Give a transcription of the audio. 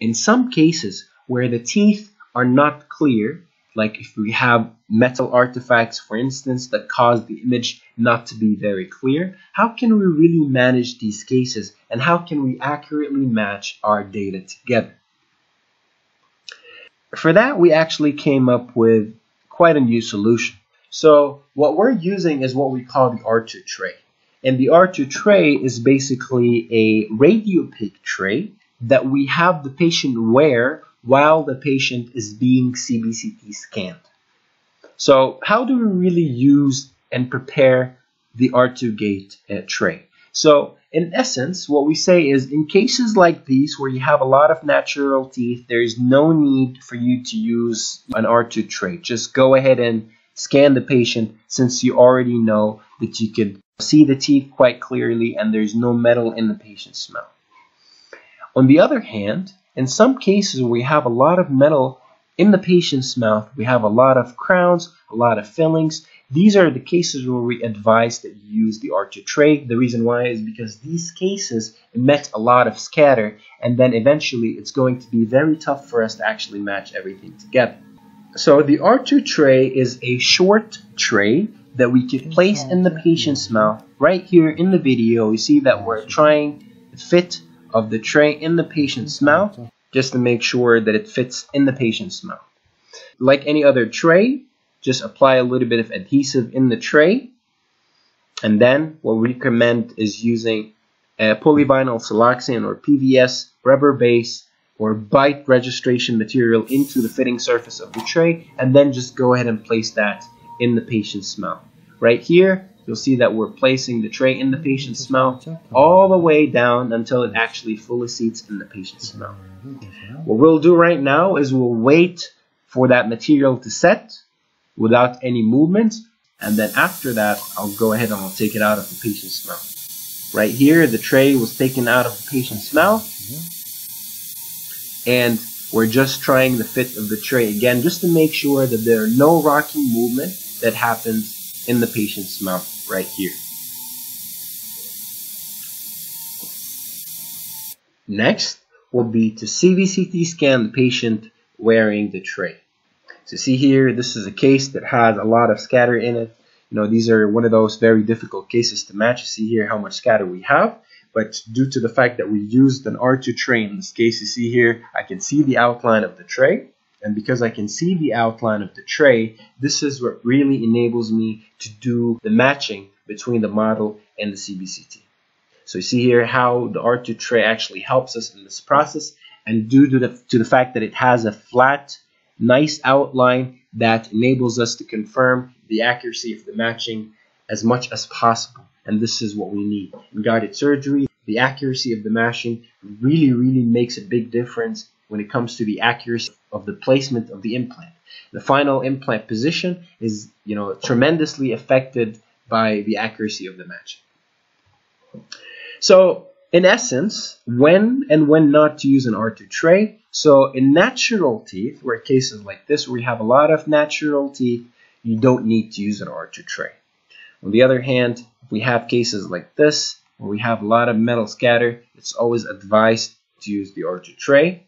in some cases where the teeth are not clear, like if we have metal artifacts, for instance, that cause the image not to be very clear, how can we really manage these cases and how can we accurately match our data together? For that, we actually came up with quite a new solution. So what we're using is what we call the R2 tray. And the R2 tray is basically a radiopaque tray that we have the patient wear while the patient is being CBCT scanned. So how do we really use and prepare the R2 gate uh, tray? So in essence, what we say is in cases like these where you have a lot of natural teeth, there is no need for you to use an R2 tray. Just go ahead and scan the patient since you already know that you can see the teeth quite clearly and there's no metal in the patient's mouth. On the other hand, in some cases where we have a lot of metal in the patient's mouth, we have a lot of crowns, a lot of fillings. These are the cases where we advise that you use the R2 tray. The reason why is because these cases emit a lot of scatter and then eventually it's going to be very tough for us to actually match everything together. So the R2 tray is a short tray that we can place in the patient's mouth. Right here in the video, you see that we're trying to fit of the tray in the patient's mouth just to make sure that it fits in the patient's mouth. Like any other tray, just apply a little bit of adhesive in the tray. And then what we recommend is using a polyvinyl siloxane or PVS rubber base or bite registration material into the fitting surface of the tray and then just go ahead and place that in the patient's mouth. Right here, you'll see that we're placing the tray in the patient's mouth all the way down until it actually fully seats in the patient's mouth. What we'll do right now is we'll wait for that material to set without any movement and then after that I'll go ahead and I'll take it out of the patient's mouth. Right here the tray was taken out of the patient's mouth and we're just trying the fit of the tray again just to make sure that there are no rocking movement that happens in the patient's mouth right here. Next will be to CBCT scan the patient wearing the tray. So see here, this is a case that has a lot of scatter in it. You know, these are one of those very difficult cases to match. You see here how much scatter we have. But due to the fact that we used an R2 tray in this case, you see here, I can see the outline of the tray. And because I can see the outline of the tray, this is what really enables me to do the matching between the model and the CBCT. So you see here how the R2 tray actually helps us in this process. And due to the, to the fact that it has a flat, nice outline that enables us to confirm the accuracy of the matching as much as possible. And this is what we need. In guided surgery, the accuracy of the matching really, really makes a big difference when it comes to the accuracy of the placement of the implant. The final implant position is, you know, tremendously affected by the accuracy of the match. So, in essence, when and when not to use an R2 tray. So, in natural teeth, where cases like this, where we have a lot of natural teeth, you don't need to use an R2 tray. On the other hand, if we have cases like this, where we have a lot of metal scatter, it's always advised to use the R2 tray.